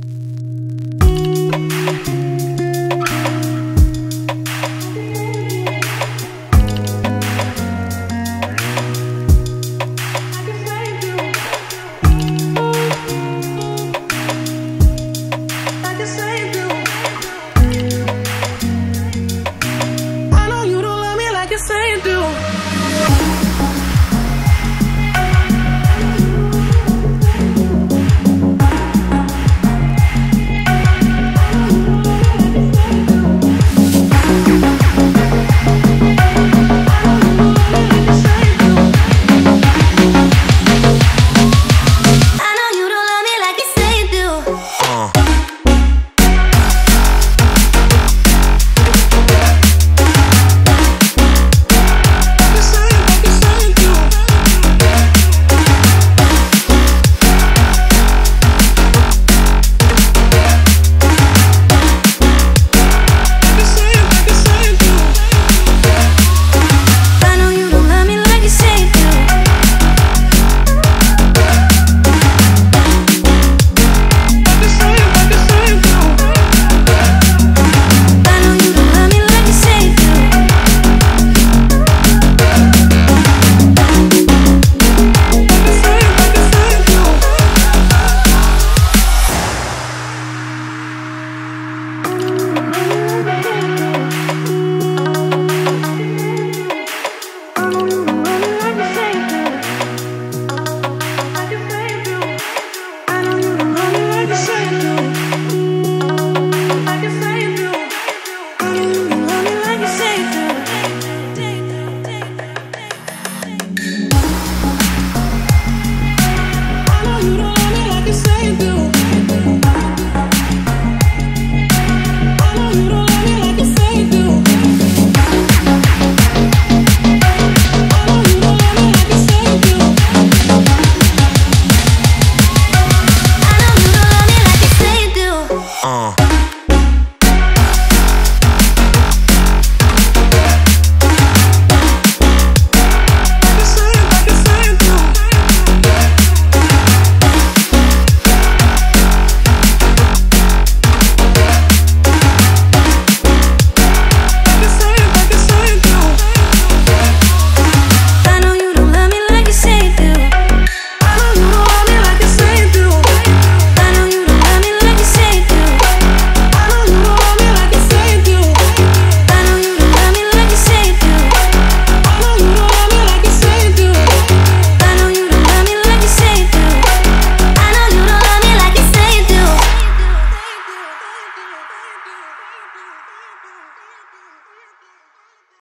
that.